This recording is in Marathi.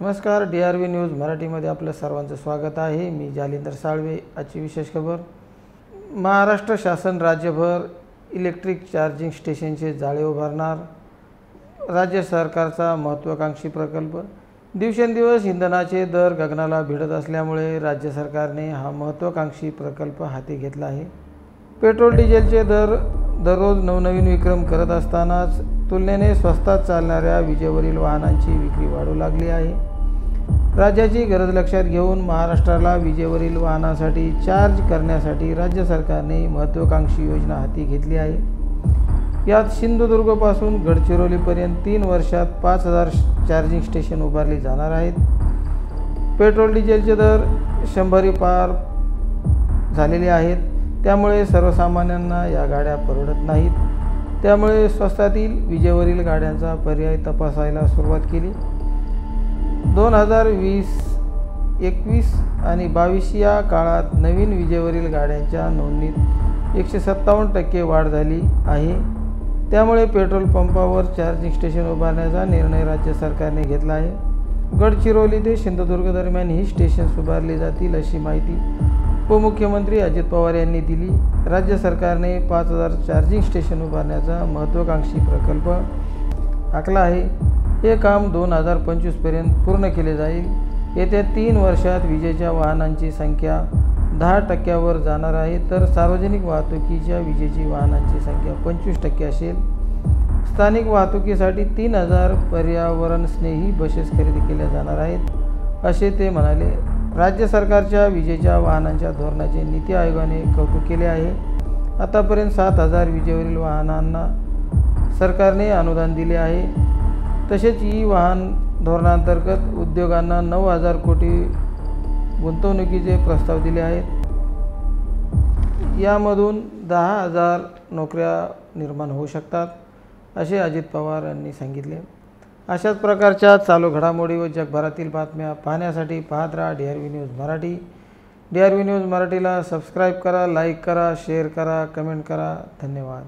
नमस्कार डी आर व्ही न्यूज मराठीमध्ये आपलं सर्वांचं स्वागत आहे. मी जालिंदर साळवे आजची विशेष खबर. महाराष्ट्र शासन राज्यभर इलेक्ट्रिक चार्जिंग स्टेशनचे जाळे उभारणार. राज्य सरकारचा महत्त्वाकांक्षी प्रकल्प. दिवसेंदिवस इंधनाचे दर गगनाला भिडत असल्यामुळे राज्य सरकारने हा महत्त्वाकांक्षी प्रकल्प हाती घेतला आहे. पेट्रोल डिझेलचे दर दररोज नवनवीन विक्रम करत असतानाच तुलनेने स्वस्तात चालणाऱ्या विजेवरील वाहनांची विक्री वाढू लागली आहे. राज्याची गरज लक्षात घेऊन महाराष्ट्राला विजेवरील वाहनासाठी चार्ज करण्यासाठी राज्य सरकारने महत्त्वाकांक्षी योजना हाती घेतली आहे. यात सिंधुदुर्गपासून गडचिरोलीपर्यंत तीन वर्षात पाच हजार चार्जिंग स्टेशन उभारली जाणार आहेत. पेट्रोल डिझेलचे दर शंभरी पार झालेले आहेत. त्यामुळे सर्वसामान्यांना या गाड्या परवडत नाहीत. त्यामुळे स्वस्तातील विजेवरील गाड्यांचा पर्याय तपासायला सुरुवात केली. दोन हजार वीस एकवीस आणि बावीस या काळात नवीन विजेवरील गाड्यांच्या नोंदणीत एकशे सत्तावन्न टक्के वाढ झाली आहे. त्यामुळे पेट्रोल पंपावर चार्जिंग स्टेशन उभारण्याचा निर्णय राज्य सरकारने घेतला आहे. गडचिरोली ते सिंधुदुर्ग दरम्यान ही स्टेशन्स उभारली जातील अशी माहिती उपमुख्यमंत्री अजित पवार यांनी दिली. राज्य सरकारने पाच हजार चार्जिंग स्टेशन उभारण्याचा महत्त्वाकांक्षी प्रकल्प आखला आहे. हे काम दोन हजार पंचवीसपर्यंत पूर्ण केले जाईल. येत्या तीन वर्षात विजेच्या वाहनांची संख्या दहा टक्क्यावर जाणार आहे तर सार्वजनिक वाहतुकीच्या विजेची वाहनांची संख्या पंचवीस टक्के असेल. स्थानिक वाहतुकीसाठी तीन हजार पर्यावरणस्नेही बसेस खरेदी केल्या जाणार आहेत असे ते म्हणाले. राज्य सरकारच्या विजेच्या वाहनांच्या धोरणाचे नीती आयोगाने कौतुक केले आहे. आतापर्यंत सात हजार विजेवरील वाहनांना सरकारने अनुदान दिले आहे. तसेच ई वाहन धोरणांतर्गत उद्योगांना नऊ हजार कोटी गुंतवणुकीचे प्रस्ताव दिले आहेत. यामधून दहा हजार नोकऱ्या निर्माण होऊ शकतात असे अजित पवार यांनी सांगितले. अशाच प्रकारच्या चालू घडामोडी व जगभरातील बातम्या पाहण्यासाठी पाहत राहा D R V news Marathi. D R V news मराठीला सबस्क्राईब करा लाईक करा शेअर करा कमेंट करा. धन्यवाद.